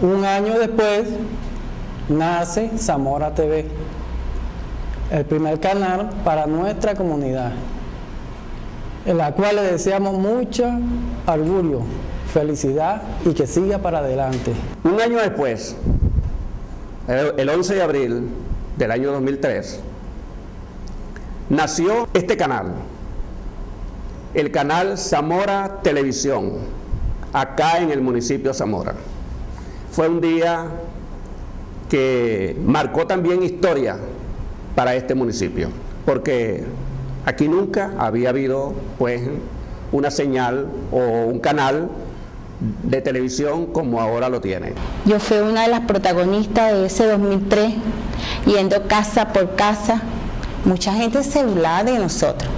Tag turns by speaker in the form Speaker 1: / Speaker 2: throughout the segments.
Speaker 1: Un año después nace Zamora TV, el primer canal para nuestra comunidad, en la cual le deseamos mucho orgullo, felicidad y que siga para adelante.
Speaker 2: Un año después, el 11 de abril del año 2003, nació este canal, el canal Zamora Televisión, acá en el municipio de Zamora. Fue un día que marcó también historia para este municipio, porque aquí nunca había habido pues una señal o un canal de televisión como ahora lo tiene.
Speaker 3: Yo fui una de las protagonistas de ese 2003, yendo casa por casa. Mucha gente se burlaba de nosotros,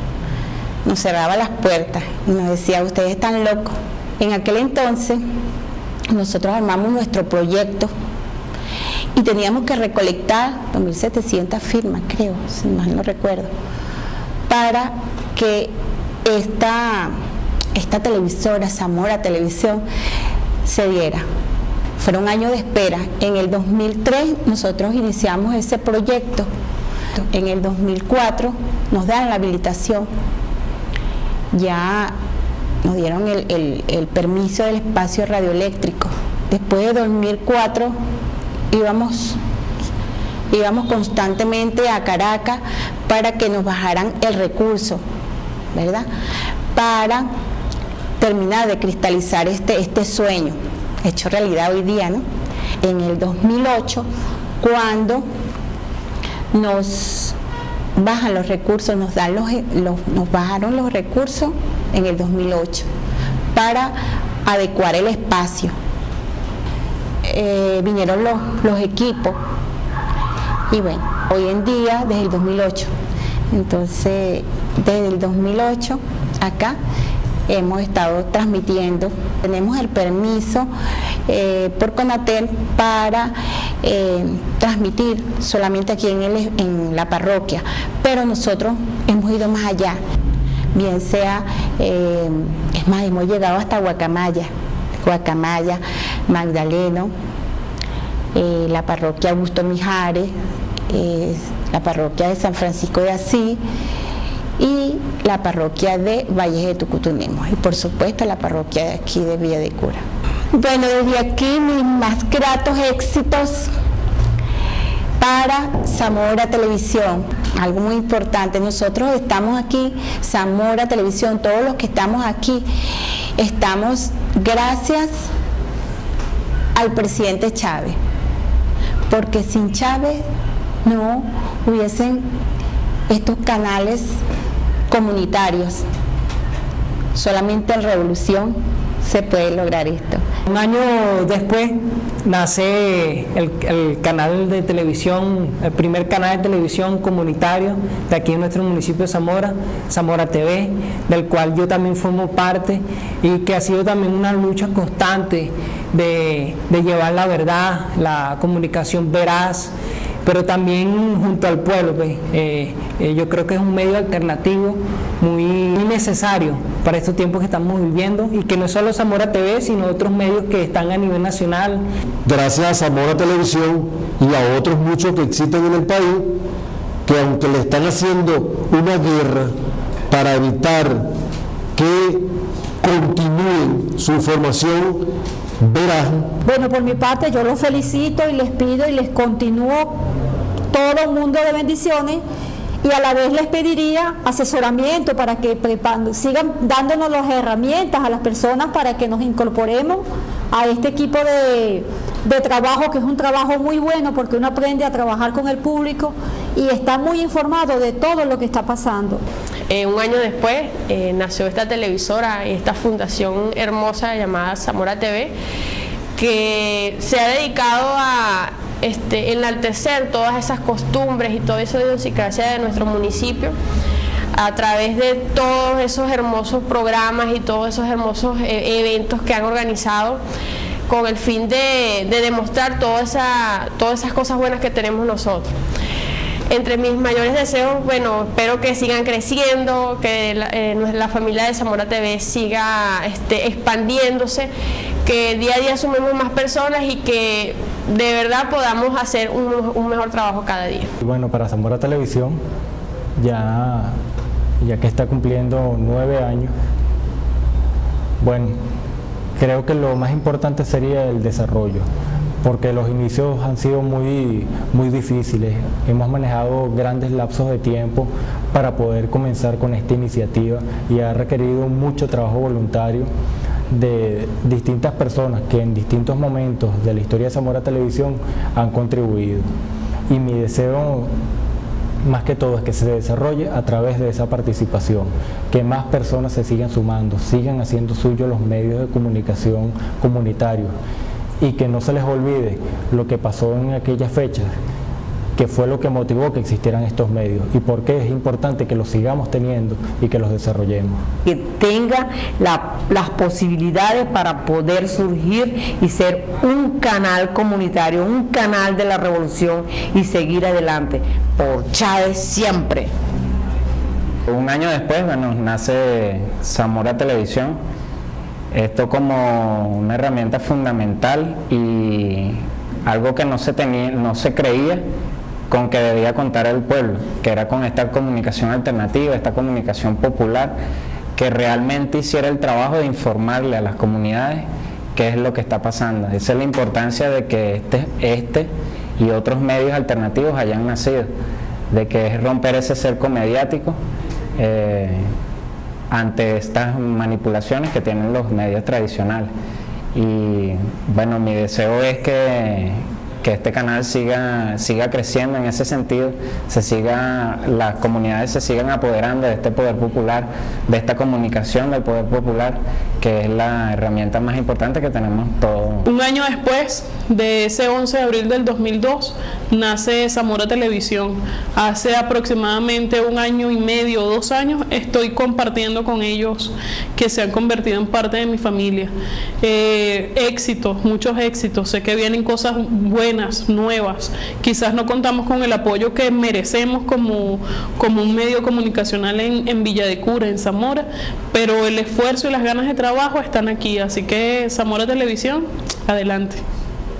Speaker 3: nos cerraba las puertas y nos decía, ustedes están locos. En aquel entonces nosotros armamos nuestro proyecto y teníamos que recolectar 2.700 firmas, creo, si mal no recuerdo, para que esta esta televisora, Zamora Televisión, se diera. Fueron años de espera. En el 2003 nosotros iniciamos ese proyecto. En el 2004 nos dan la habilitación. Ya nos dieron el, el permiso del espacio radioeléctrico. Después de 2004 íbamos íbamos constantemente a Caracas para que nos bajaran el recurso, ¿verdad? Para terminar de cristalizar este, este sueño, hecho realidad hoy día, ¿no? En el 2008, cuando nos bajan los recursos, nos, dan los, nos bajaron los recursos en el 2008 para adecuar el espacio. Eh, vinieron los, los equipos y bueno, hoy en día, desde el 2008, entonces desde el 2008 acá hemos estado transmitiendo. Tenemos el permiso eh, por Conatel para eh, transmitir solamente aquí en, en, la parroquia, pero nosotros hemos ido más allá, bien sea, eh, es más, hemos llegado hasta Guacamaya, Guacamaya, Magdaleno, la parroquia Augusto Mijares, la parroquia de San Francisco de Asís, y la parroquia de Valles de Tucutunemo y por supuesto la parroquia de aquí de Villa de Cura. Bueno, desde aquí mis más gratos éxitos para Zamora Televisión. Algo muy importante, nosotros estamos aquí, Zamora Televisión, todos los que estamos aquí, estamos gracias al presidente Chávez, porque sin Chávez no hubiesen estos canales comunitarios. Solamente en revolución se puede lograr esto.
Speaker 1: Un año después nace el, canal de televisión, el primer canal de televisión comunitario de aquí en nuestro municipio de Zamora, Zamora TV, del cual yo también formo parte y que ha sido también una lucha constante de, de llevar la verdad, la comunicación veraz pero también junto al pueblo. Pues, eh, eh, yo creo que es un medio alternativo muy necesario para estos tiempos que estamos viviendo y que no es solo Zamora TV, sino otros medios que están a nivel nacional.
Speaker 4: Gracias a Zamora Televisión y a otros muchos que existen en el país, que aunque le están haciendo una guerra para evitar que continúen su
Speaker 5: bueno, por mi parte yo los felicito y les pido y les continúo todo un mundo de bendiciones y a la vez les pediría asesoramiento para que sigan dándonos las herramientas a las personas para que nos incorporemos a este equipo de, trabajo que es un trabajo muy bueno porque uno aprende a trabajar con el público y está muy informado de todo lo que está pasando.
Speaker 6: Eh, un año después eh, nació esta televisora, esta fundación hermosa llamada Zamora TV, que se ha dedicado a este, enaltecer todas esas costumbres y toda esa idiosincrasia de nuestro municipio a través de todos esos hermosos programas y todos esos hermosos eh, eventos que han organizado con el fin de, demostrar todas esas cosas buenas que tenemos nosotros entre mis mayores deseos, bueno, espero que sigan creciendo, que la, eh, familia de Zamora TV siga este, expandiéndose, que día a día sumemos más personas y que de verdad podamos hacer un, mejor trabajo cada día.
Speaker 7: Bueno, para Zamora Televisión, ya, ya que está cumpliendo nueve años, bueno, creo que lo más importante sería el desarrollo, porque los inicios han sido muy, muy difíciles. Hemos manejado grandes lapsos de tiempo para poder comenzar con esta iniciativa y ha requerido mucho trabajo voluntario de distintas personas que en distintos momentos de la historia de Zamora Televisión han contribuido. Y mi deseo más que todo es que se desarrolle a través de esa participación, que más personas se sigan sumando, sigan haciendo suyo los medios de comunicación comunitarios y que no se les olvide lo que pasó en aquellas fechas, que fue lo que motivó que existieran estos medios y por qué es importante que los sigamos teniendo y que los desarrollemos.
Speaker 8: Que tenga la- las posibilidades para poder surgir y ser un canal comunitario, un canal de la revolución y seguir adelante. Por Chávez siempre.
Speaker 9: Un año después, bueno, nace Zamora Televisión. Esto como una herramienta fundamental y algo que no se tenía, no se creía con que debía contar el pueblo, que era con esta comunicación alternativa, esta comunicación popular, que realmente hiciera el trabajo de informarle a las comunidades qué es lo que está pasando. Esa es la importancia de que este, este y otros medios alternativos hayan nacido, de que es romper ese cerco mediático eh, ante estas manipulaciones que tienen los medios tradicionales. Y bueno, mi deseo es que, que este canal siga, siga creciendo en ese sentido, se siga, las comunidades se sigan apoderando de este poder popular, de esta comunicación del poder popular, que es la herramienta más importante que tenemos todos.
Speaker 10: Un año después de ese 11 de abril del 2002 nace Zamora Televisión. Hace aproximadamente un año y medio o dos años estoy compartiendo con ellos que se han convertido en parte de mi familia. Eh, éxitos, muchos éxitos. Sé que vienen cosas buenas, nuevas. Quizás no contamos con el apoyo que merecemos como, como un medio comunicacional en, en Villa de Cura, en Zamora, pero el esfuerzo y las ganas de trabajo están aquí. Así que Zamora Televisión, adelante.